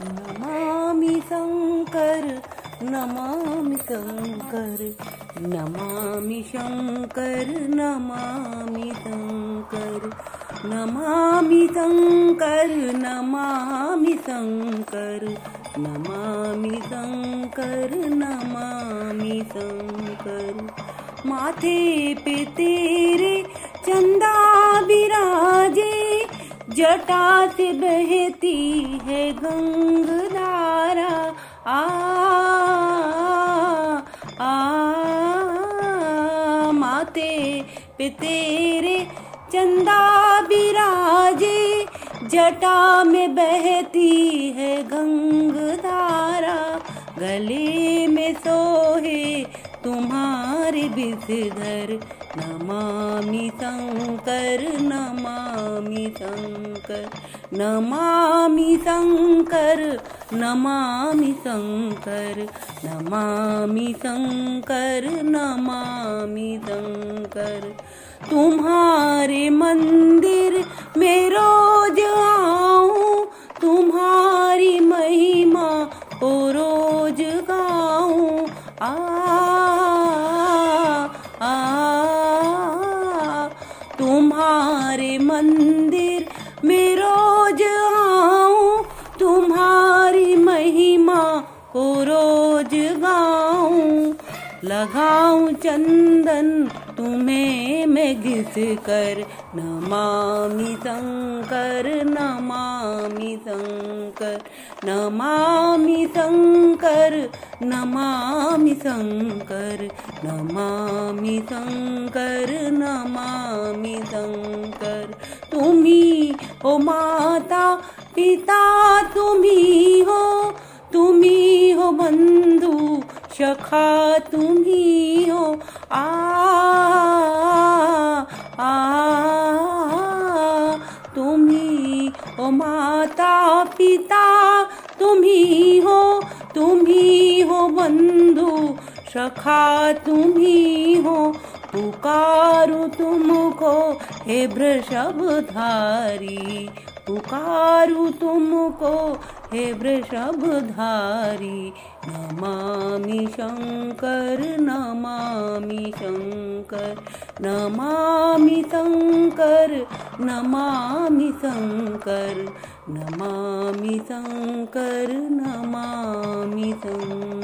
नमामि शङ्कर नमामि शङ्कर नमामि शङ्कर नमामि शङ्कर नमामि शङ्कर नमामि शङ्कर नमामि शङ्कर नमामि शङ्कर। माथे पे तेरे चंदा बिराजे जटा से बहती है गंगधारा आ आ, माते पे तेरे चंदा बिराजे, जटा में बहती है गंग गंगधारा गले में सोहे तुम्हारे बिसधर नमामि शङ्कर नमामि शङ्कर नमामि शङ्कर नमामि शङ्कर नमामि शङ्कर नमामि शङ्कर तुम्हारे मंदिर में रोज आऊँ, तुम्हारी महिमा ओ रोज गाऊं। आ हमारे मन लगाऊँ चंदन, तुम्हें मैं घिस कर नमामि शंकर नमामि शंकर नमामि शंकर नमामि शंकर नमामि शंकर नमामि शंकर। तुम्ही हो माता पिता, तुम्ही हो तुम्ही हो बंधु सखा तुम्ही हो। आ आ तुम्ही हो माता पिता तुम्ही हो तुम्ही हो बंधु सखा तुम्ही हो, पुकारू तुमको हे वृषभधारी। पुकारू तुमको, हे वृषभधारी। नमामि शङ्कर नमामि शङ्कर नमामि शङ्कर नमामि शङ्कर नमामि शङ्कर नमामि शङ्कर